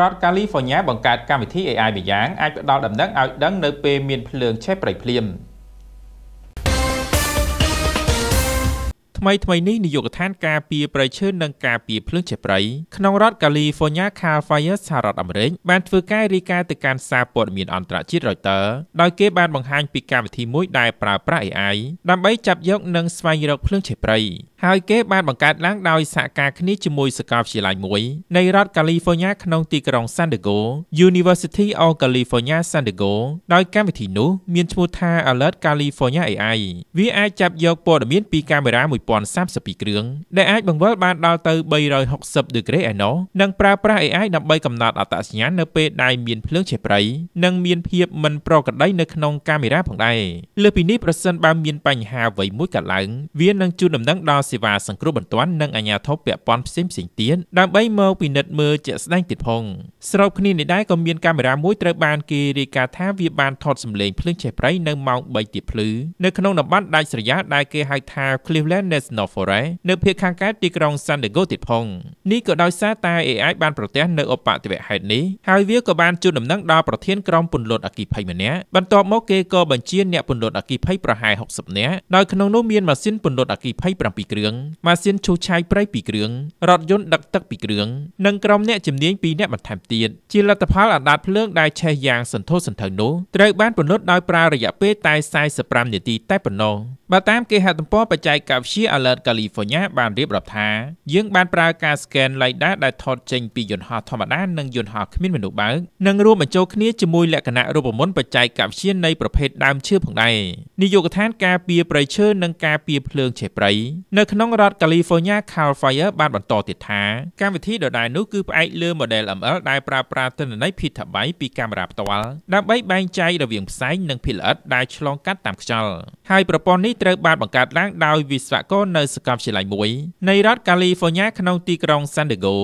រដ្ឋកាលីហ្វ័រញ៉ាបង្កើតកម្មវិធី AI ម្យ៉ាងអាចផ្ដល់ដំណឹងឲ្យដឹងនៅពេលមានភ្លើងឆេះព្រៃភ្លាមថ្មីថ្មីនេះនាយកដ្ឋានការពារព្រៃឈើនិងការពារភ្លើងឆេះព្រៃក្នុងរដ្ឋ California Cal Fire សហរដ្ឋអាមេរិកបានធ្វើការរាយការណ៍ទៅកាន់សារព័ត៌មានអន្តរជាតិ Reuters ដោយគេបានបង្ហាញពីកម្មវិធីមួយដែលប្រើប្រាស់ AI ដើម្បីចាប់យកនិងស្វែងរកភ្លើងឆេះព្រៃ ហើយគេបានបង្កើតឡើងដោយសហការគ្នាជាមួយសាកលវិទ្យាល័យមួយនៃរដ្ឋ California ក្នុងទីក្រុង San Diego University of California San Diego ដោយកម្មវិធីនោះមានឈ្មោះថា Alert California AI វាអាចចាប់យកព័ត៌មានពីកាមេរ៉ា1032គ្រឿងដែលអាចបង្វិលបានដល់ទៅ360ដឺក្រេឯណោះនិងប្រើប្រាស់ AI ដើម្បីកំណត់អត្តសញ្ញាណនៅពេលដែលមានភ្លើងឆេះព្រៃនិងមានភាពមិនប្រក្រតីនៅក្នុងកាមេរ៉ាផងដែរលើពីនេះប្រសិនបើមានបញ្ហាអ្វីមួយកើតឡើងវានឹងជូនដំណឹងដល់សេវាសង្គ្រោះបន្ទាន់និងអាជ្ញាធរពាក់ព័ន្ធផ្សេងផ្សេងទៀតដើម្បីមកពិនិត្យមើលជាក់ស្ដែងទៀតផងស្របគ្នានេះដែរក៏មានកាមេរ៉ាមួយត្រូវបានគេរាយការណ៍ថាវាបានថតសម្លេងភ្លើងឆេះព្រៃនៅម៉ោង3ទៀបភ្លឺនៅក្នុងតំបន់ដាច់ស្រយាលដែលគេហៅថា Cleveland National Forest នៅភាគខាងកើតទីក្រុង San Diego ទៀតផងនេះក៏ដោយសារតែ AI បានប្រទះនៅឧបទ្ទវហេតុនេះហើយវាក៏បានជូនដំណឹងដល់ប្រធានក្រុមពន្លត់អគ្គិភ័យម្នាក់បន្ទាប់មកគេក៏បញ្ជាអ្នកពន្លត់អគ្គិភ័យប្រហែល60នាក់ដោយក្នុងនោះមានម៉ាស៊ីនពន្លត់អគ្គិភ័យ7គ្រឿងម៉ាស៊ីនឈូសឆាយព្រៃ2គ្រឿងរថយន្តដឹកទឹក2គ្រឿងនិងក្រុមអ្នកជំនាញ2នាក់បន្ថែមទៀតជាលទ្ធផលអណ្ដាតភ្លើងដែលឆេះយ៉ាងសន្ធោសន្ធៅនោះត្រូវបានពន្លត់ដោយប្រើរយៈពេលតែ45នាទីតែប៉ុណ្ណោះបើតាមគេហទំព័របច្ចេកវិទ្យា Alert California បានរៀបរាប់ថាយើងបានប្រើការ scan LiDAR ដែលថតចេញពីយន្តហោះធម្មតានិងយន្តហោះគ្មានមនុស្សបើកនិងរួមបញ្ចូលគ្នាជាមួយលក្ខណៈរូបមន្តបច្ចេកវិទ្យានៃប្រភេទដើមឈើផងដែរនាយកដ្ឋានការពារព្រៃឈើនិងការពារភ្លើងឆេះព្រៃនៅក្នុងរដ្ឋ California Cal Fire បានបន្តទៀតថាកម្មវិធីដដែលនោះគឺផ្អែកលើ model ML ដែលប្រើប្រាស់ទិន្នន័យភាពថបៃពីកាមេរ៉ាផ្ទាល់ដើម្បីបែងចែករវាងផ្សែងនិងភាគល្អិតដែលឆ្លងកាត់តាមខ្យល់ហើយប្រព័ន្ធនេះត្រូវបានបង្កើតឡើងដោយវិស្វករនៅសាកលវិទ្យាល័យមួយនៃរដ្ឋ California ក្នុងទីក្រុង San Diego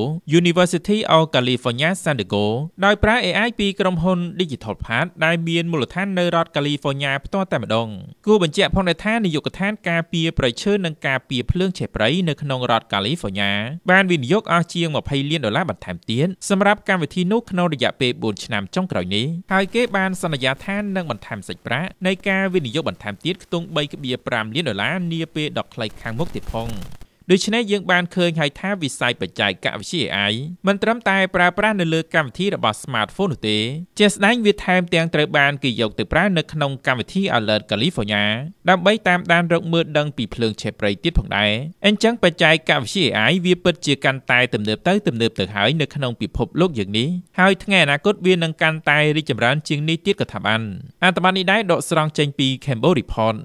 University of California San Diego ដោយប្រើ AI ពីក្រុមហ៊ុន Digital Path ដែលមានមូលដ្ឋាននៅរដ្ឋ California ផ្ទាល់តែម្ដងគួរបញ្ជាក់ផងដែរថានាយកដ្ឋានការពារប្រៃឈើនិងការពារភ្លើងឆេះព្រៃនៅក្នុងរដ្ឋ California បានវិនិយោគអស់ជាង20លានដុល្លារបន្ថែមទៀតសម្រាប់កម្មវិធីនោះក្នុងរយៈពេល4ឆ្នាំចុងក្រោយនេះហើយគេបានសន្យាថានឹងបន្ថែមសាច់ប្រាក់នៃការវិនិយោគបន្ថែមទៀតខ្ទង់3.5លានដុល្លារនាពេលដកខ្លីខាងមុខទៀតផង ដូច្នេះយើងបានឃើញហើយថាវិស័យបច្ចេកវិទ្យា AI មិនត្រឹមតែប្រើប្រាស់នៅលើកម្មវិធីរបស់ smartphone នោះទេជាស្ដែងវាថែមទាំងត្រូវបានគេយកទៅប្រើនៅក្នុងកម្មវិធី Alert California ដើម្បីតាមដានរកមើលដឹងពីភ្លើងឆេះព្រៃទៀតផងដែរអញ្ចឹងបច្ចេកវិទ្យា AI វាពិតជាកាន់តែទំនើបទៅទំនើបទៅហើយនៅក្នុងពិភពលោកយើងនេះហើយថ្ងៃអនាគតវានឹងកាន់តែរីកចម្រើនជាងនេះទៀតក៏ថាបានអត្ថបទនេះដែរដកស្រង់ចេញពី Cambo Report